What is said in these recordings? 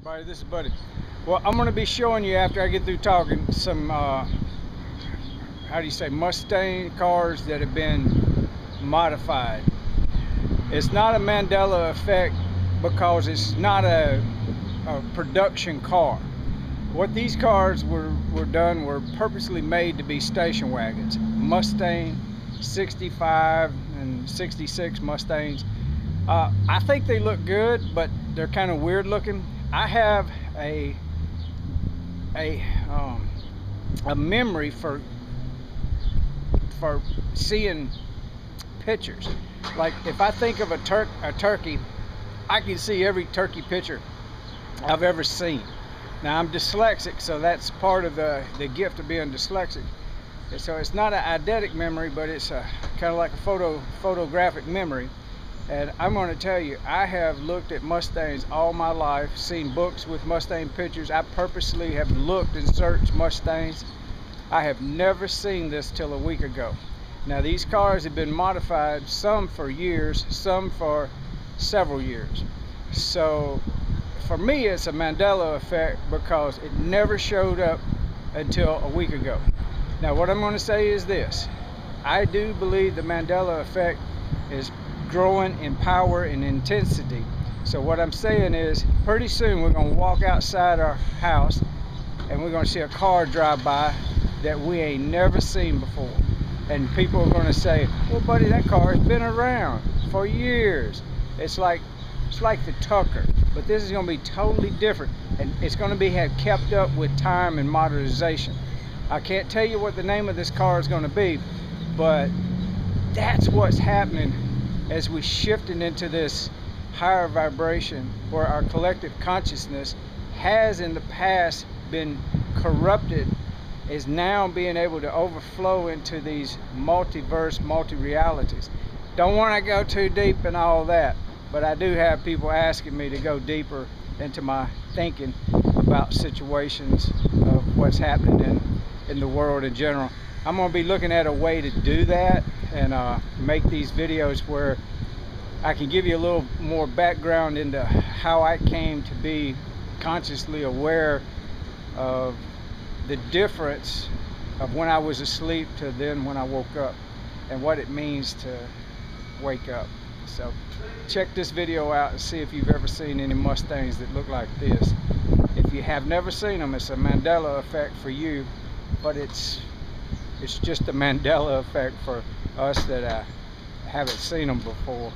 everybody, this is Buddy. Well, I'm going to be showing you after I get through talking some, uh, how do you say, Mustang cars that have been modified. It's not a Mandela effect because it's not a, a production car. What these cars were, were done were purposely made to be station wagons. Mustang 65 and 66 Mustangs. Uh, I think they look good, but they're kind of weird looking. I have a a um, a memory for for seeing pictures. Like if I think of a turk a turkey, I can see every turkey picture I've ever seen. Now I'm dyslexic, so that's part of the the gift of being dyslexic. So it's not an eidetic memory, but it's a kind of like a photo photographic memory. And I'm going to tell you, I have looked at Mustangs all my life, seen books with Mustang pictures. I purposely have looked and searched Mustangs. I have never seen this till a week ago. Now these cars have been modified, some for years, some for several years. So for me, it's a Mandela effect because it never showed up until a week ago. Now what I'm going to say is this. I do believe the Mandela effect is growing in power and intensity. So what I'm saying is pretty soon we're going to walk outside our house and we're going to see a car drive by that we ain't never seen before. And people are going to say, well buddy, that car has been around for years. It's like it's like the Tucker, but this is going to be totally different and it's going to be have kept up with time and modernization. I can't tell you what the name of this car is going to be, but that's what's happening as we shifting into this higher vibration where our collective consciousness has in the past been corrupted is now being able to overflow into these multiverse multi-realities. Don't want to go too deep in all that but I do have people asking me to go deeper into my thinking about situations of what's happening in in the world in general I'm going to be looking at a way to do that and uh, make these videos where I can give you a little more background into how I came to be consciously aware of the difference of when I was asleep to then when I woke up and what it means to wake up. So check this video out and see if you've ever seen any Mustangs that look like this. If you have never seen them, it's a Mandela effect for you, but it's it's just a Mandela effect for us that uh, haven't seen them before.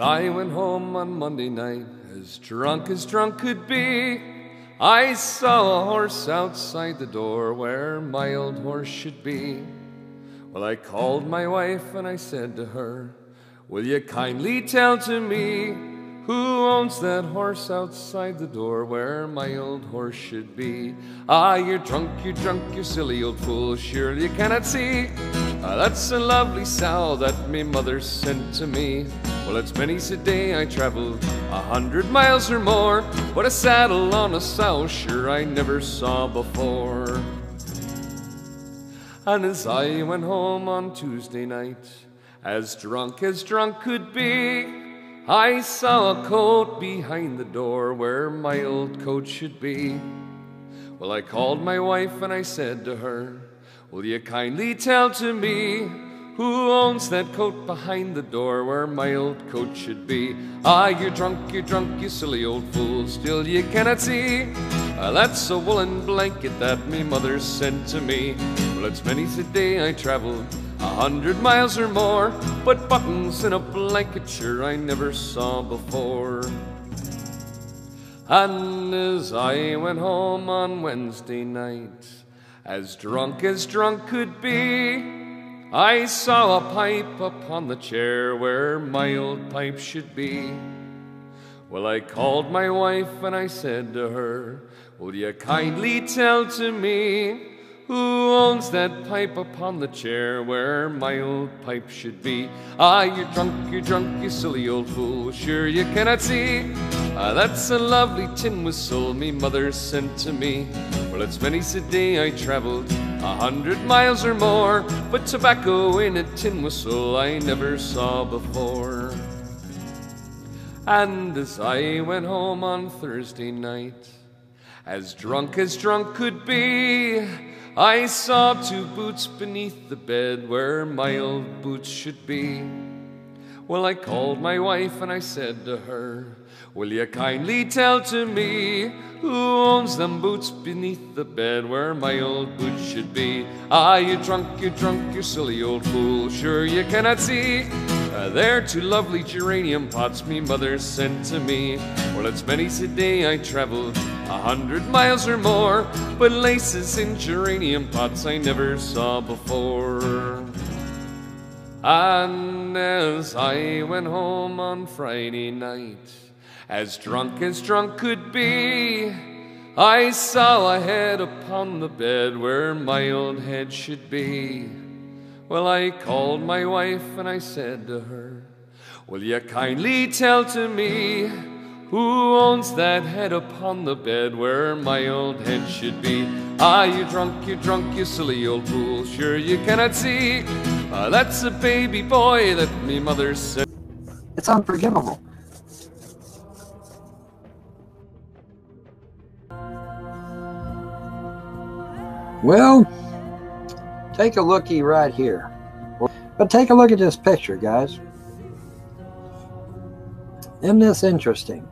I went home on Monday night, as drunk as drunk could be, I saw a horse outside the door where my old horse should be. Well, I called my wife and I said to her, Will you kindly tell to me who owns that horse outside the door where my old horse should be? Ah, you're drunk, you're drunk, you silly old fool, surely you cannot see. Ah, that's a lovely sow that me mother sent to me. Well, it's many's a day I traveled a hundred miles or more, but a saddle on a sow sure I never saw before. And as I went home on Tuesday night, as drunk as drunk could be, I saw a coat behind the door where my old coat should be. Well, I called my wife and I said to her, Will you kindly tell to me who owns that coat behind the door where my old coat should be? Ah, you're drunk, you're drunk, you silly old fool, still you cannot see. Ah, that's a woolen blanket that me mother sent to me. Well, it's many a day I traveled a hundred miles or more, but buttons in a blanket sure I never saw before. And as I went home on Wednesday night, as drunk as drunk could be, I saw a pipe upon the chair where my old pipe should be. Well, I called my wife and I said to her, Will you kindly tell to me who owns that pipe upon the chair where my old pipe should be? Ah, you're drunk, you're drunk, you silly old fool, sure you cannot see. Ah, that's a lovely tin whistle me mother sent to me. Well, it's many's a day I traveled a hundred miles or more, but tobacco in a tin whistle I never saw before. And as I went home on Thursday night, as drunk as drunk could be, I saw two boots beneath the bed where my old boots should be. Well, I called my wife and I said to her, Will you kindly tell to me who owns them boots beneath the bed where my old boots should be? Ah, you drunk, you drunk, you silly old fool, sure you cannot see. Uh, they're two lovely geranium pots me mother sent to me. Well, it's many a day I traveled a hundred miles or more, but laces in geranium pots I never saw before. And as I went home on Friday night, as drunk as drunk could be, I saw a head upon the bed where my old head should be. Well, I called my wife and I said to her, Will you kindly tell to me who owns that head upon the bed where my old head should be? Ah, you drunk, you drunk, you silly old fool, sure you cannot see. Ah, that's a baby boy that me mother said. It's unforgivable. Well, take a looky right here. But take a look at this picture, guys. Isn't this interesting?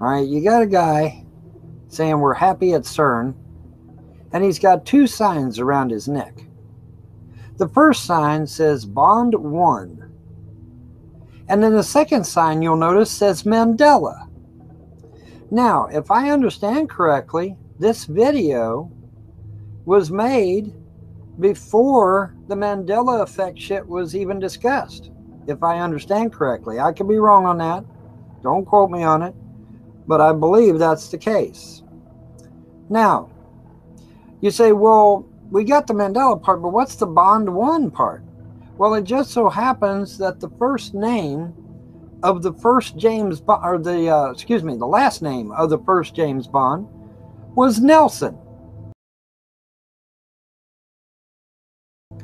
All right, you got a guy saying we're happy at CERN, and he's got two signs around his neck. The first sign says Bond 1. And then the second sign you'll notice says Mandela. Now, if I understand correctly, this video was made before the Mandela effect shit was even discussed. If I understand correctly, I could be wrong on that. Don't quote me on it, but I believe that's the case. Now, you say, well, we got the Mandela part, but what's the Bond 1 part? Well, it just so happens that the first name of the first James Bond, or the, uh, excuse me, the last name of the first James Bond was Nelson.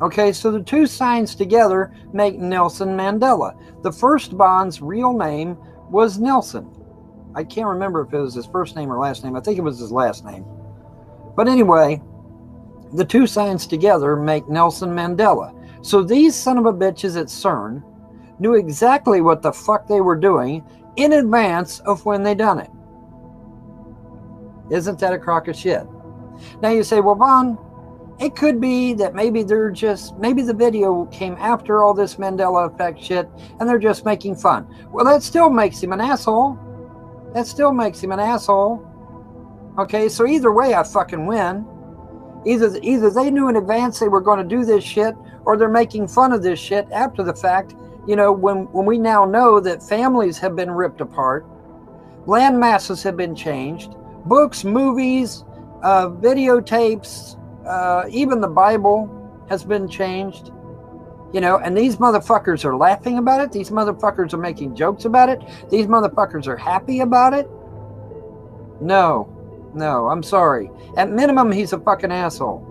Okay, so the two signs together make Nelson Mandela. The first Bond's real name was Nelson. I can't remember if it was his first name or last name. I think it was his last name. But anyway, the two signs together make Nelson Mandela. So these son of a bitches at CERN knew exactly what the fuck they were doing in advance of when they done it. Isn't that a crock of shit? Now you say, well, Vaughn, it could be that maybe they're just, maybe the video came after all this Mandela effect shit and they're just making fun. Well, that still makes him an asshole. That still makes him an asshole. Okay, so either way, I fucking win. Either, either they knew in advance they were going to do this shit or they're making fun of this shit after the fact. You know, when, when we now know that families have been ripped apart, land masses have been changed, books, movies, uh, videotapes, uh, even the Bible has been changed. You know, and these motherfuckers are laughing about it. These motherfuckers are making jokes about it. These motherfuckers are happy about it. No, no, I'm sorry. At minimum, he's a fucking asshole.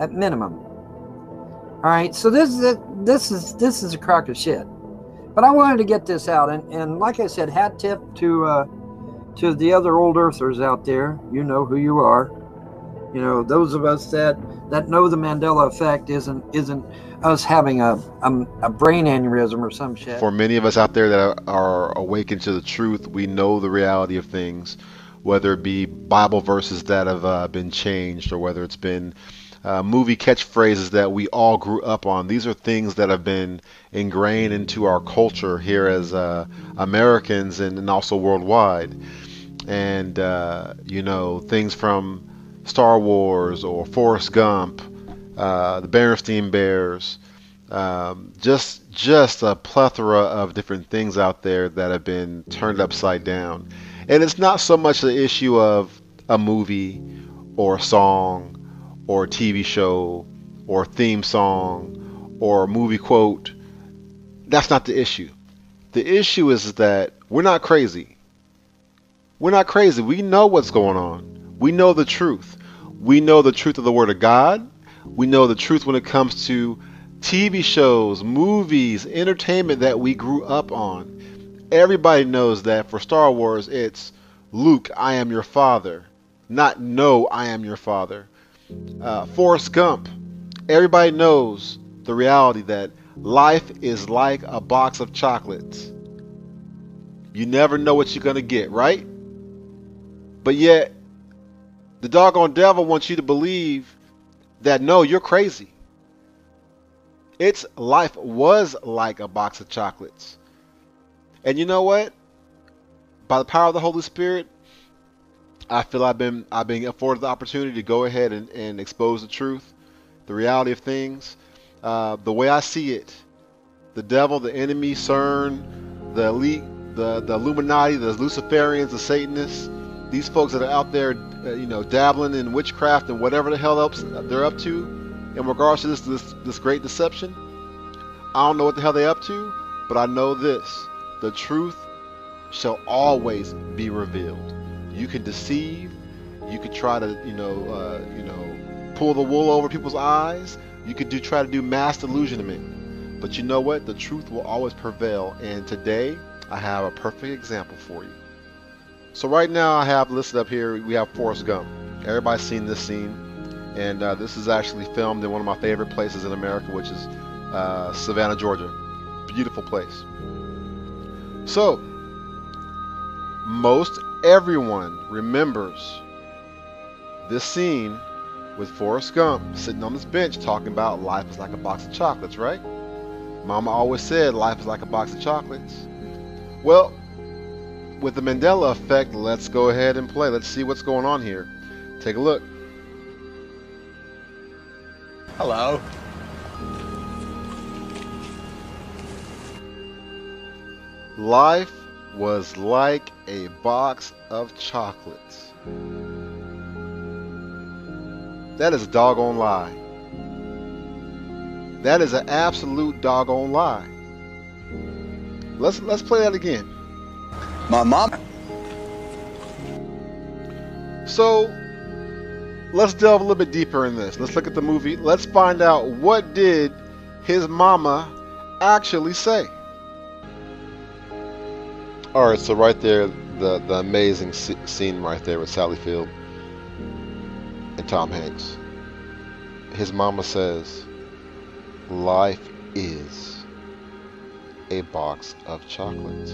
At minimum. All right, so this is this is this is a crock of shit. But I wanted to get this out, and, and like I said, hat tip to uh, to the other old earthers out there. You know who you are. You know those of us that that know the Mandela effect isn't isn't us having a a, a brain aneurysm or some shit. For many of us out there that are, awakened to the truth, we know the reality of things, whether it be Bible verses that have uh, been changed or whether it's been uh, movie catchphrases that we all grew up on. These are things that have been ingrained into our culture here as uh, Americans and, and, also worldwide. And, uh, you know, things from Star Wars or Forrest Gump, uh, the Berenstain Bears, um, just just a plethora of different things out there that have been turned upside down. And it's not so much the issue of a movie or a song or a TV show or theme song or a movie quote. That's not the issue. The issue is that we're not crazy. We're not crazy. We know what's going on. We know the truth. We know the truth of the Word of God. We know the truth when it comes to TV shows, movies, entertainment that we grew up on. Everybody knows that for Star Wars, it's Luke, I am your father, not no, I am your father. Uh, Forrest Gump, everybody knows the reality that life is like a box of chocolates. You never know what you're going to get, right? But yet, the doggone devil wants you to believe that no, you're crazy. Its life was like a box of chocolates. And you know what? By the power of the Holy Spirit, I feel I've been I've been afforded the opportunity to go ahead and, and expose the truth, the reality of things, uh, the way I see it. The devil, the enemy, CERN, the elite, the, the Illuminati, the Luciferians, the Satanists, these folks that are out there, uh, you know, dabbling in witchcraft and whatever the hell else they're up to in regards to this, this this great deception. I don't know what the hell they're up to, but I know this: the truth shall always be revealed. You can deceive, you could try to, you know, uh, you know, pull the wool over people's eyes. You could do try to do mass delusionment, but you know what? The truth will always prevail. And today, I have a perfect example for you. So right now I have listed up here, we have Forrest Gump. Everybody's seen this scene. And uh, this is actually filmed in one of my favorite places in America, which is uh, Savannah, Georgia. Beautiful place. So, most everyone remembers this scene with Forrest Gump sitting on this bench talking about life is like a box of chocolates, right? Mama always said life is like a box of chocolates. Well, with the Mandela effect, let's go ahead and play. Let's see what's going on here. Take a look. Hello. Life was like a box of chocolates. That is a doggone lie. That is an absolute doggone lie. Let's let's play that again. My mom. So let's delve a little bit deeper in this. Let's look at the movie. Let's find out what did his mama actually say. All right, so right there, the the amazing scene right there with Sally Field and Tom Hanks. His mama says, "Life is a box of chocolates."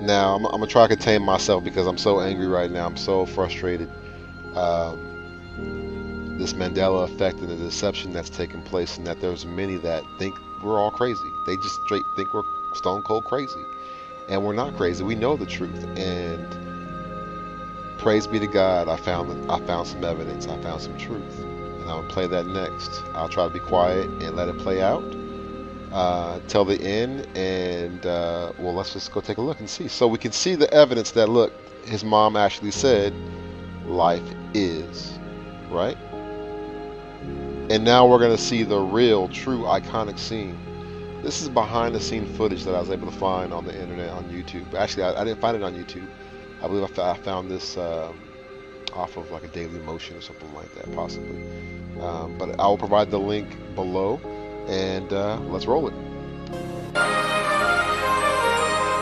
Now I'm, I'm, gonna try to contain myself because I'm so angry right now. I'm so frustrated. Um, this Mandela effect and the deception that's taking place, and that there's many that think we're all crazy. They just straight think we're stone cold crazy, and we're not crazy. We know the truth, and praise be to God. I found I found some evidence. I found some truth, and I'll play that next. I'll try to be quiet and let it play out uh, till the end, and uh, well, let's just go take a look and see. So we can see the evidence that look, his mom actually said, "Life is," right? And now we're gonna see the real, true, iconic scene. This is behind the scene footage that I was able to find on the internet on YouTube. Actually, I, I didn't find it on YouTube. I believe I, found this uh, off of like a Daily Motion or something like that, possibly. Um, but I will provide the link below and uh, let's roll it.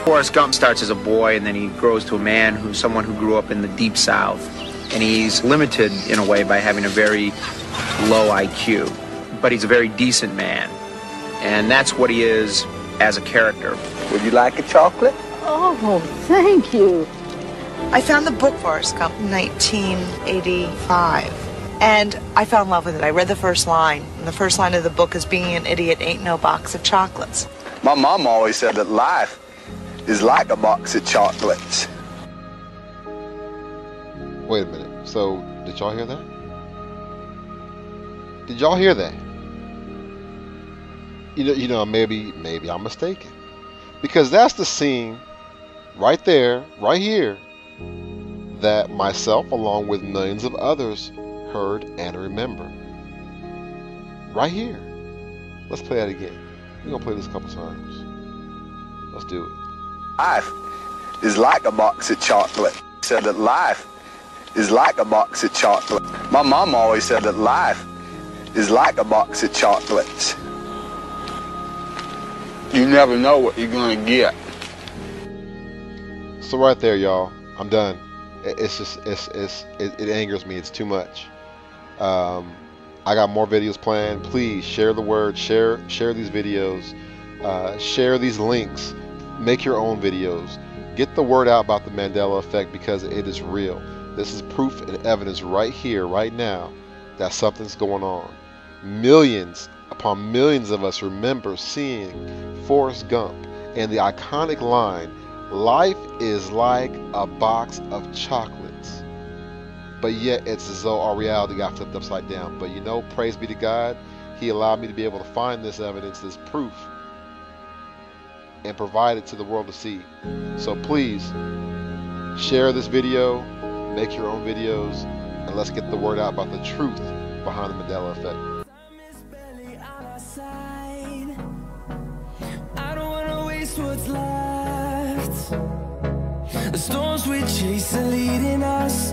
Forrest Gump starts as a boy and then he grows to a man who's someone who grew up in the deep south. And he's limited in a way by having a very low IQ. But he's a very decent man. And that's what he is as a character. Would you like a chocolate? Oh, thank you. I found the book Forrest Gump in 1985. And I fell in love with it. I read the first line. And the first line of the book is being an idiot ain't no box of chocolates. My mom always said that life is like a box of chocolates. Wait a minute. So, did y'all hear that? Did y'all hear that? You know, you know, maybe, maybe I'm mistaken, because that's the scene right there, right here, that myself, along with millions of others, heard, and remember. Right here. Let's play that again. We're going to play this a couple times. Let's do it. Life is like a box of chocolate. Said that life is like a box of chocolate. My mom always said that life is like a box of chocolates. You never know what you're going to get. So right there, y'all. I'm done. It's just, it's, it's, it, it angers me. It's too much. Um, I got more videos planned. Please share the word, share share these videos, uh, share these links, make your own videos. Get the word out about the Mandela effect because it is real. This is proof and evidence right here, right now, that something's going on. Millions upon millions of us remember seeing Forrest Gump and the iconic line, Life is like a box of chocolate but yet it's as though our reality got flipped upside down. But you know, praise be to God, He allowed me to be able to find this evidence, this proof, and provide it to the world to see. So please share this video, make your own videos, and let's get the word out about the truth behind the Mandela effect. The storms we chase are leading us,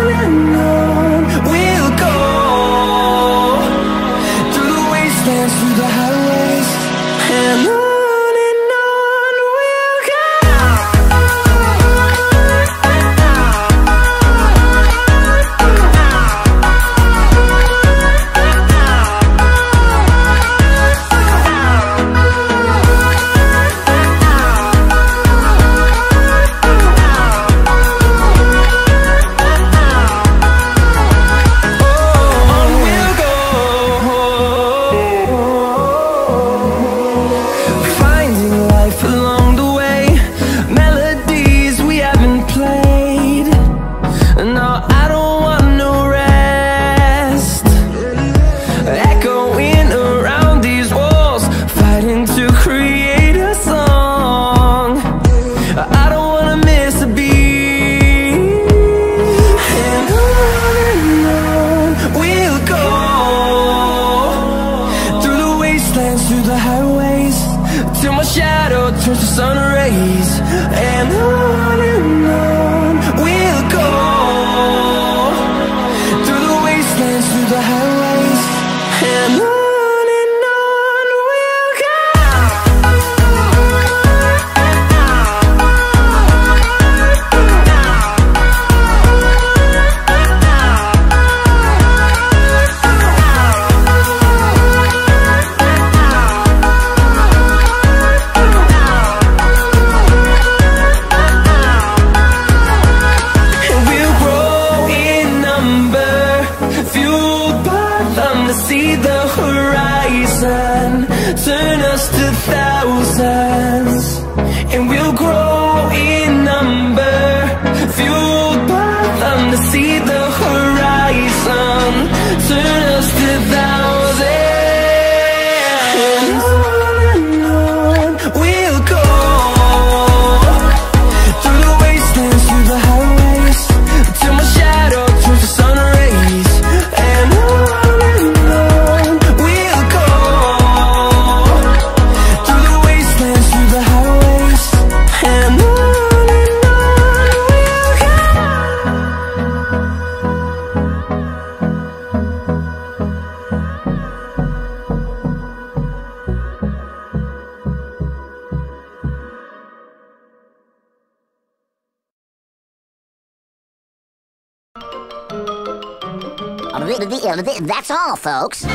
That's all, folks.